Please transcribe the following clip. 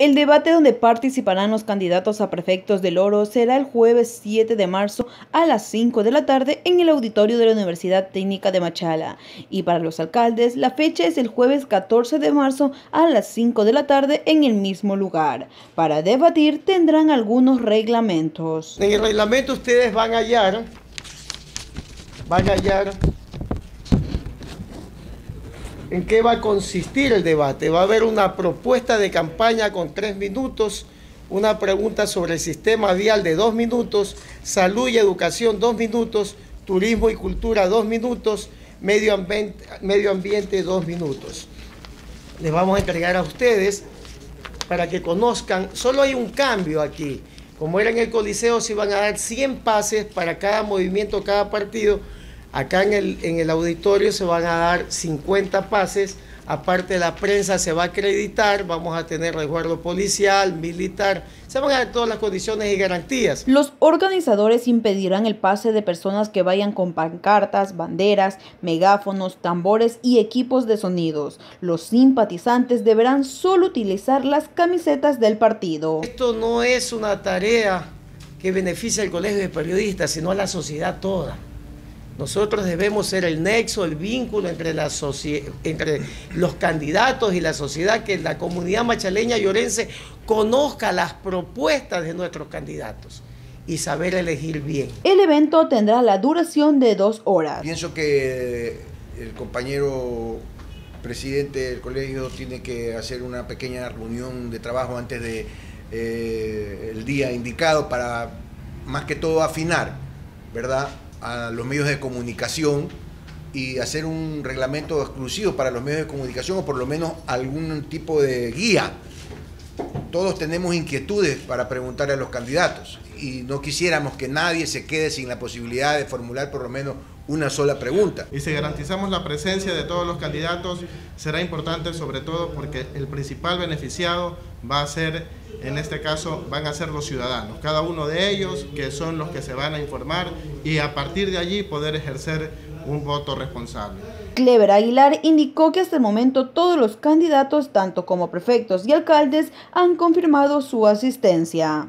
El debate donde participarán los candidatos a prefectos del Oro será el jueves 7 de marzo a las 5 de la tarde en el auditorio de la Universidad Técnica de Machala. Y para los alcaldes, la fecha es el jueves 14 de marzo a las 5 de la tarde en el mismo lugar. Para debatir tendrán algunos reglamentos. En el reglamento ustedes van a hallar, van a hallar ¿En qué va a consistir el debate? Va a haber una propuesta de campaña con tres minutos, una pregunta sobre el sistema vial de dos minutos, salud y educación dos minutos, turismo y cultura dos minutos, medio ambiente, dos minutos. Les vamos a entregar a ustedes para que conozcan, solo hay un cambio aquí. Como era en el Coliseo, se iban a dar 100 pases para cada movimiento, cada partido Acá en el, en el auditorio se van a dar 50 pases, aparte la prensa se va a acreditar, vamos a tener resguardo policial, militar, se van a dar todas las condiciones y garantías. Los organizadores impedirán el pase de personas que vayan con pancartas, banderas, megáfonos, tambores y equipos de sonidos. Los simpatizantes deberán solo utilizar las camisetas del partido. Esto no es una tarea que beneficie al colegio de periodistas, sino a la sociedad toda. Nosotros debemos ser el nexo, el vínculo entre, la entre los candidatos y la sociedad, que la comunidad machaleña y orense conozca las propuestas de nuestros candidatos y saber elegir bien. El evento tendrá la duración de dos horas. Pienso que el compañero presidente del colegio tiene que hacer una pequeña reunión de trabajo antes de eh, el día indicado para más que todo afinar, ¿verdad? A los medios de comunicación y hacer un reglamento exclusivo para los medios de comunicación o por lo menos algún tipo de guía. Todos tenemos inquietudes para preguntar a los candidatos y no quisiéramos que nadie se quede sin la posibilidad de formular por lo menos una sola pregunta. Y si garantizamos la presencia de todos los candidatos, será importante sobre todo porque el principal beneficiado va a ser, en este caso, van a ser los ciudadanos, cada uno de ellos que son los que se van a informar y a partir de allí poder ejercer un voto responsable. Clever Aguilar indicó que hasta el momento todos los candidatos, tanto como prefectos y alcaldes, han confirmado su asistencia.